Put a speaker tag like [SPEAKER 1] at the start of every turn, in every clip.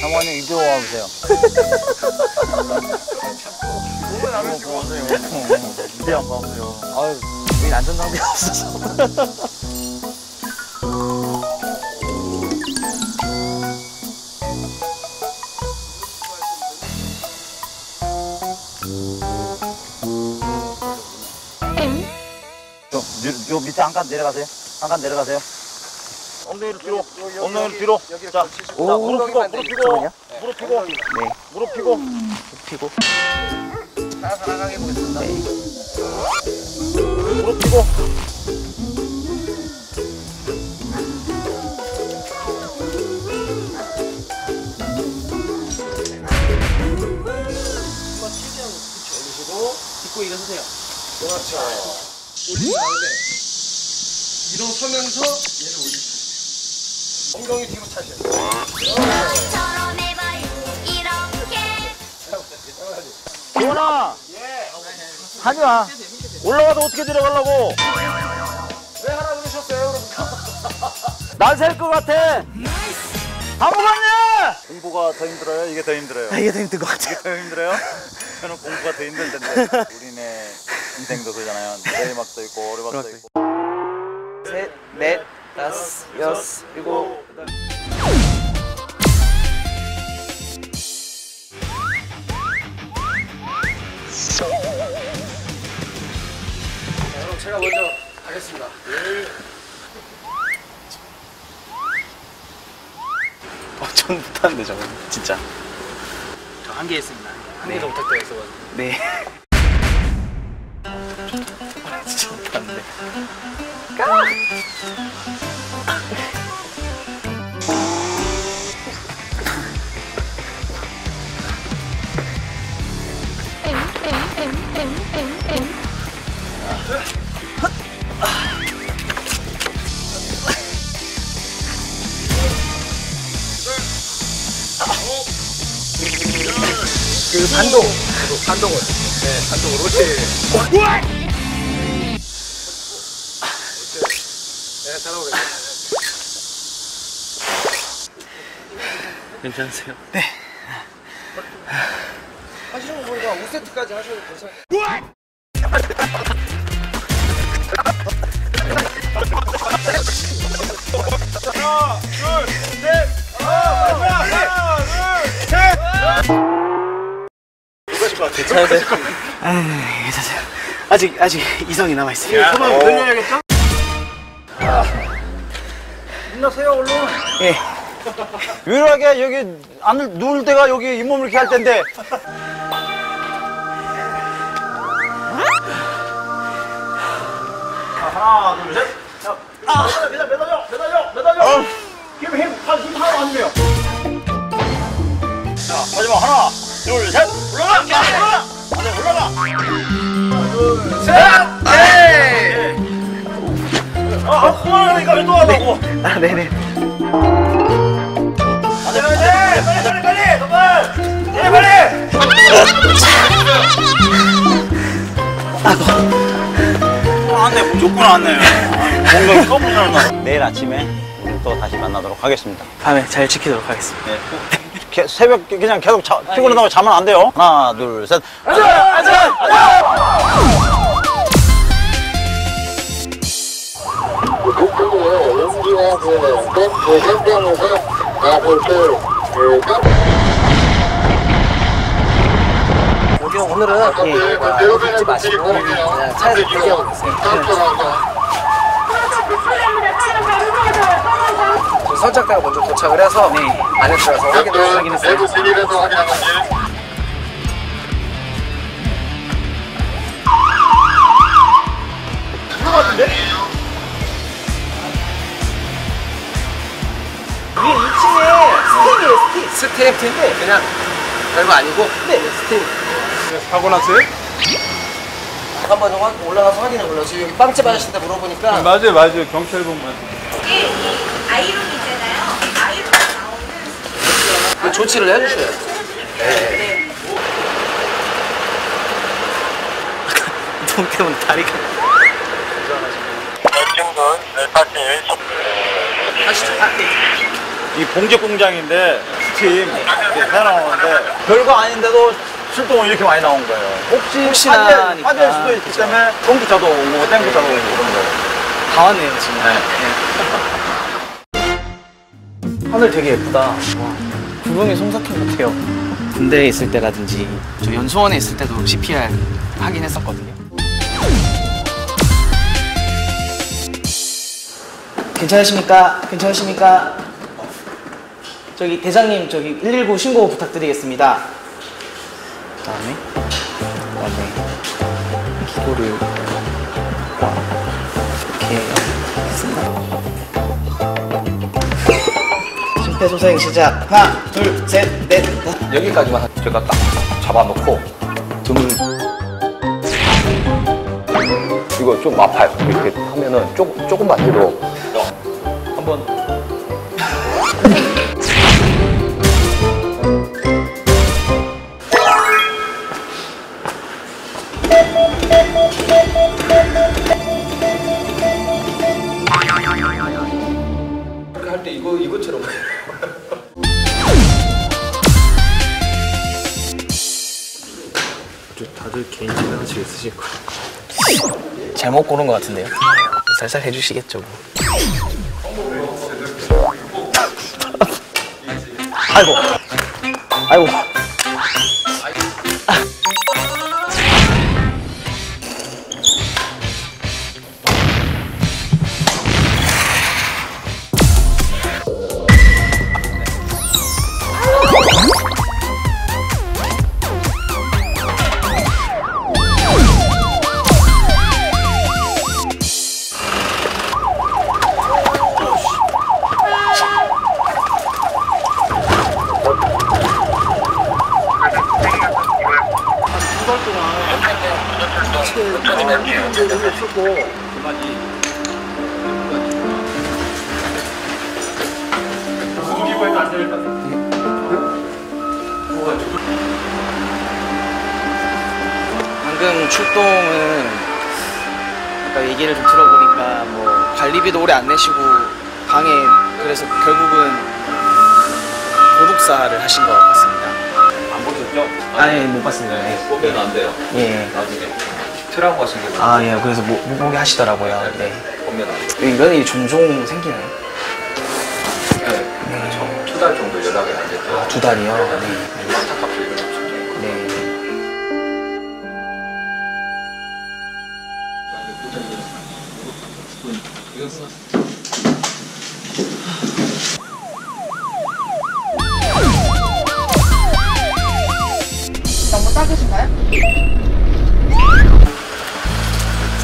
[SPEAKER 1] 장원이 이쪽으로 와보세요.
[SPEAKER 2] 몸에 남으시고
[SPEAKER 1] 오세요. 이리 안 봐보세요. 아유, 여기 안전장비가 없어서. 요, 요 밑에 한 칸 내려가세요. 한 칸 내려가세요. 엉덩이를 뒤로, 엉덩이를 뒤로. 자, 자, 무릎 펴고, 무릎 펴고, 무릎 펴고,
[SPEAKER 3] 네.
[SPEAKER 1] 무릎 펴고.
[SPEAKER 3] 피고.
[SPEAKER 2] 나가게 해보겠습니다.
[SPEAKER 1] 무릎 펴고.
[SPEAKER 2] 딛고 일어서세요. 그렇죠. 올리신 다음에 일어서면서 얘를 올리시죠. 엉덩이 뒤로 차셔야 돼요.
[SPEAKER 4] 처럼 해봐요 이렇게
[SPEAKER 1] 기원아,
[SPEAKER 2] 예.
[SPEAKER 1] 하지 마. 올라가서 어떻게 내려가려고?
[SPEAKER 2] 왜 하라 그러셨어요, 그러니까?
[SPEAKER 1] 날샐 것 같아. 다 먹었네. 공부가 더 힘들어요? 이게 더 힘들어요?
[SPEAKER 3] 아, 이게 더 힘든 것 같아요.
[SPEAKER 1] 더 힘들어요? 저는 공부가 더 힘들 텐데. 우리네 인생도 그러잖아요. 내리막도 있고 오르막도 있고.
[SPEAKER 3] 셋, 넷, 다섯, 여섯, 일곱, 여덟.
[SPEAKER 2] 자, 그럼 제가 먼저 가겠습니다.
[SPEAKER 3] 어, 전 못하는데, 저건. 진짜.
[SPEAKER 2] 저 한 개 했습니다. 한 개도 못했다 해서.
[SPEAKER 3] 네. 진짜 못하는데.
[SPEAKER 2] 그 반동. 그 반동을. 네, 반동을. 그렇지. 네, 잘하고 계세요.
[SPEAKER 3] 괜찮으세요?
[SPEAKER 2] 하시는 거 보니까 5세트까지 하셔도 괜찮아요.
[SPEAKER 3] 괜찮으세요? 아, 괜찮으세요. 아직, 아직 이성이 남아 있어요.
[SPEAKER 2] 소만 늘려야겠죠?
[SPEAKER 1] 끝나세요 얼른.
[SPEAKER 3] 예.
[SPEAKER 1] 유일하게 여기 안 누울 때가 여기 잇몸을 이렇게 할 텐데. 하나, 둘, 셋. 자, 아, 매달려, 매달려, 매달려, 매달려. 힘, 힘, 팔, 힘 하나도 안 주세요. 자, 마지막 하나, 둘, 셋. 올라가, 올라가, 올라가. 하나, 둘, 셋. 네. 아, 아, 그만하니까 왜 또 하라고?
[SPEAKER 3] 아, 네네.
[SPEAKER 1] 안돼 빨리 빨리 빨리. 빨리 빨리. 빨리 안돼. 무조건 안돼요 뭔가 꺼부러는 나 내일 아침에 우리 또 다시 만나도록 하겠습니다.
[SPEAKER 3] 밤에 잘 지키도록 하겠습니다.
[SPEAKER 1] 네. 개- 새벽 그냥 계속 자, 피곤하다고 자면 안 돼요. 하나 둘 셋
[SPEAKER 5] 연기와 그
[SPEAKER 2] 여기 오늘은 예, 잊지 마시고 그냥 차에서 대기하고 계세요. 그 선착대가 먼저 도착을 해서 안에 들어가서 확인을 확인했어요.
[SPEAKER 5] 내부 진
[SPEAKER 2] 2층에 스텝이에요, 스텝. 스텝인데 그냥 별거 아니고 네, 스텝.
[SPEAKER 6] 사고 났어요?
[SPEAKER 2] 한번 확- 올라가서 확인해 보려고 지금 여기 빵집 아저씨한테 물어보니까
[SPEAKER 6] 맞아요, 맞아요. 경찰분만.
[SPEAKER 4] 이게 이 아이론이잖아요 아이론 나오는
[SPEAKER 2] 그 조치를 해주셔요.
[SPEAKER 3] 동 때문에 다리가.
[SPEAKER 5] 결정전 181
[SPEAKER 2] 하시죠. 아, 네.
[SPEAKER 1] 이 봉제 공장인데 팀 해나오는데 별거 아닌데도 출동을 이렇게 많이 나온 거예요. 혹시
[SPEAKER 3] 혹시나
[SPEAKER 1] 빠질,
[SPEAKER 3] 하니까.
[SPEAKER 1] 빠질 수도 있기
[SPEAKER 3] 그쵸.
[SPEAKER 1] 때문에 똥부차도 오고 땡부차도 오고 그런 거예요.
[SPEAKER 3] 다 왔네요 지금. 네. 하늘 되게 예쁘다. 와, 구름이 솜사탕 같아요. 군대에 있을 때라든지 저 연수원에 있을 때도 CPR 하긴 했었거든요. 괜찮으십니까? 괜찮으십니까? 저기 대장님 저기 119 신고 부탁드리겠습니다. 그다음에 그다음에 기도를 이렇게 했습니다. 심폐소생 시작. 하나, 둘, 셋, 넷, 다섯.
[SPEAKER 2] 여기까지만 제가 딱 잡아놓고 등을 이거 좀 아파요. 이렇게 하면은 조금 조금만 뒤로 한번
[SPEAKER 3] 채널을 있으실 거예요. 잘못 고른 것 같은데요. 살살 해주시겠죠. 뭐. 아이고, 아이고. 방금 출동은 아까 얘기를 좀 들어보니까 뭐 관리비도 오래 안 내시고 방에 그래서 결국은 도둑사를 하신 것 같습니다.
[SPEAKER 2] 안 보셨죠?
[SPEAKER 3] 아니 못 봤습니다. 네.
[SPEAKER 2] 보면 안 돼요.
[SPEAKER 3] 예.
[SPEAKER 2] 나중에 트라우마 생기면
[SPEAKER 3] 아 예. 그래서 못, 못 보게 하시더라고요. 네.
[SPEAKER 2] 보면 안 돼요.
[SPEAKER 3] 이런 일이 종종 생기나요?
[SPEAKER 2] 네. 그렇죠. 두달 정도 연락이 안 됐죠.
[SPEAKER 3] 두 달이요. 네.
[SPEAKER 2] 안타깝죠 이런 거.
[SPEAKER 3] 네.
[SPEAKER 7] 너무 작으신가요?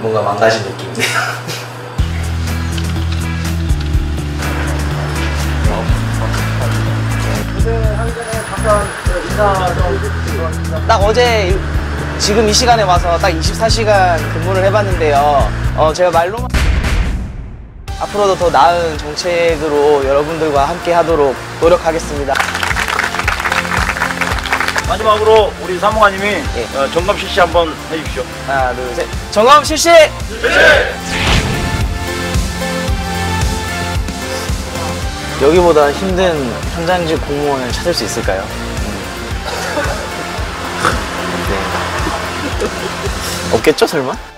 [SPEAKER 3] 뭔가 망가진 느낌이네요. 딱 어제 지금 이 시간에 와서 딱 24시간 근무를 해봤는데요. 어, 제가 말로만 앞으로도 더 나은 정책으로 여러분들과 함께 하도록 노력하겠습니다.
[SPEAKER 1] 마지막으로 우리 사무관님이
[SPEAKER 3] 예.
[SPEAKER 1] 어, 점검 실시 한번 해주십시오.
[SPEAKER 3] 하나, 둘, 셋. 점검 실시! 여기보다 힘든 현장직 공무원을 찾을 수 있을까요? 음. 네. 없겠죠, 설마?